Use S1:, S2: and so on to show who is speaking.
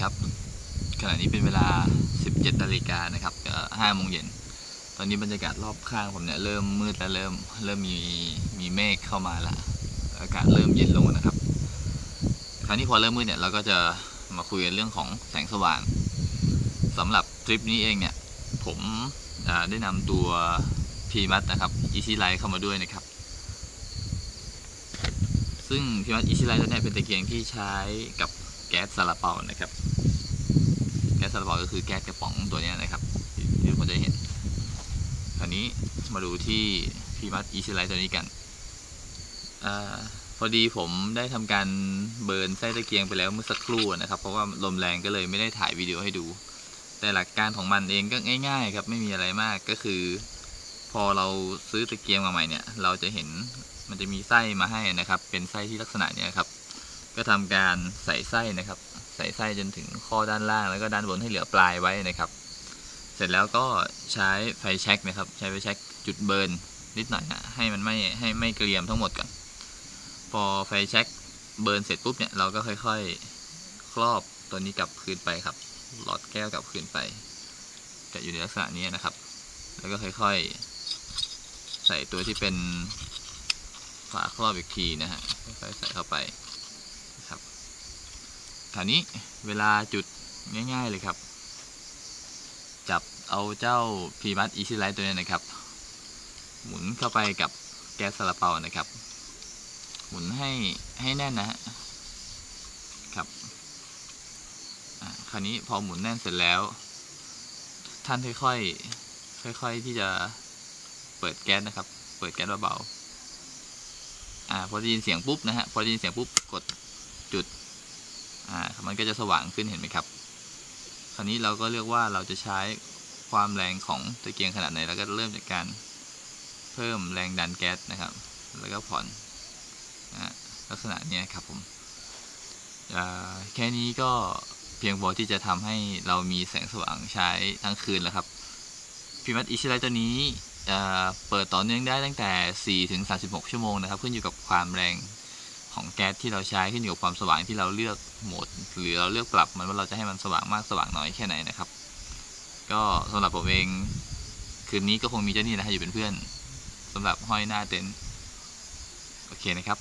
S1: ครับขณะนี้เป็นเวลา 17นาฬิกานะครับ5โมงเย็น ตอนนี้บรรยากาศรอบข้างผมเนี่ยเริ่มมืดแล้วเริ่มเริ่มมีมีเมฆเข้ามาละอากาศเริ่มเย็นลงนะครับ คราวนี้พอเริ่มมืดเนี่ยเราก็จะมาคุยกันเรื่องของแสงสว่างสำหรับทริปนี้เองเนี่ยผมได้นำตัวพีมัตนะครับอีซีไลเข้ามาด้วยนะครับ ซึ่ง Primus Easy Light ตัวเนี้เป็นตะเกียงที่ใช้กับ แก๊สซาลาเปานะครับ แก๊สซาลาเปาก็คือแก๊สกระป๋องตัวนี้นะครับที่ทุกคนจะเห็นคราวนี้มาดูที่ Primus Easy Light ตัวนี้กันอาพอดีผมได้ทำการ burn ไส้ตะเกียงไปแล้วเมื่อสักครู่นะครับ เพราะว่าลมแรงก็เลยไม่ได้ถ่ายวิดีโอให้ดู แต่หลักการของมันเองก็ง่าย ๆ ครับไม่มีอะไรมากก็คือ พอเราซื้อตะเกียงมาใหม่เนี่ย เราจะเห็นมันจะมีไส้มาให้นะครับ เป็นไส้ที่ลักษณะเนี้ยครับ ก็ทำการใส่ไส้นะครับ ใส่ไส้จนถึงข้อด้านล่างแล้วก็ด้านบนให้เหลือปลายไว้นะครับ เสร็จแล้วก็ใช้ไฟแช็กนะครับ ใช้ไฟแช็กจุดเบิร์นนิดหน่อยนะให้มันไม่ให้ไม่เกรียมทั้งหมดก่อนพอไฟแช็กเบิร์นเสร็จปุ๊บเนี่ยเราก็ค่อยๆ ครอบตัวนี้กลับคืนไปครับ หลอดแก้วกลับคืนไปจะอยู่ในลักษณะนี้นะครับ แล้วก็ค่อยๆ ใส่ตัวที่เป็นฝาครอบอีกทีนะฮะค่อยๆใส่เข้าไปนะครับ คราวนี้เวลาจุดง่ายๆเลยครับ จับเอาเจ้าพีมัตอีซิไลท์ตัวนี้นะครับ หมุนเข้าไปกับแก๊สซาลาเปานะครับ หมุนให้ให้แน่นนะครับคราวนี้พอหมุนแน่นเสร็จแล้ว ท่านค่อยๆค่อยๆที่จะเปิดแก๊สนะครับ เปิดแก๊สเบาๆอ่าพอได้ยินเสียงปุ๊บนะฮะพอได้ยินเสียงปุ๊บกดจุด อ่ามันก็จะสว่างขึ้นเห็นไหมครับ คราวนี้เราก็เลือกว่าเราจะใช้ความแรงของตะเกียงขนาดไหนแล้วก็เริ่มจากการเพิ่มแรงดันแก๊สนะครับ แล้วก็ผ่อนนะลักษณะนี้ครับผมแค่นี้ก็เพียงพอที่จะทำให้เรามีแสงสว่างใช้ทั้งคืนแล้วครับพิมัตอิชิไลตัวนี้เปิดต่อเนื่องได้ตั้งแต่ 4 ถึง 36 ชั่วโมงนะครับ ขึ้นอยู่กับความแรง ของแก๊สที่เราใช้ขึ้นอยู่กับความสว่างที่เราเลือกโหมด หรือเราเลือกปรับมันว่าเราจะให้มันสว่างมากสว่างน้อยแค่ไหนนะครับ ก็สำหรับผมเองคืนนี้ก็คงมีเจ้านี่นะฮะอยู่เป็นเพื่อนสำหรับห้อยหน้าเต็นท์โอเคนะครับ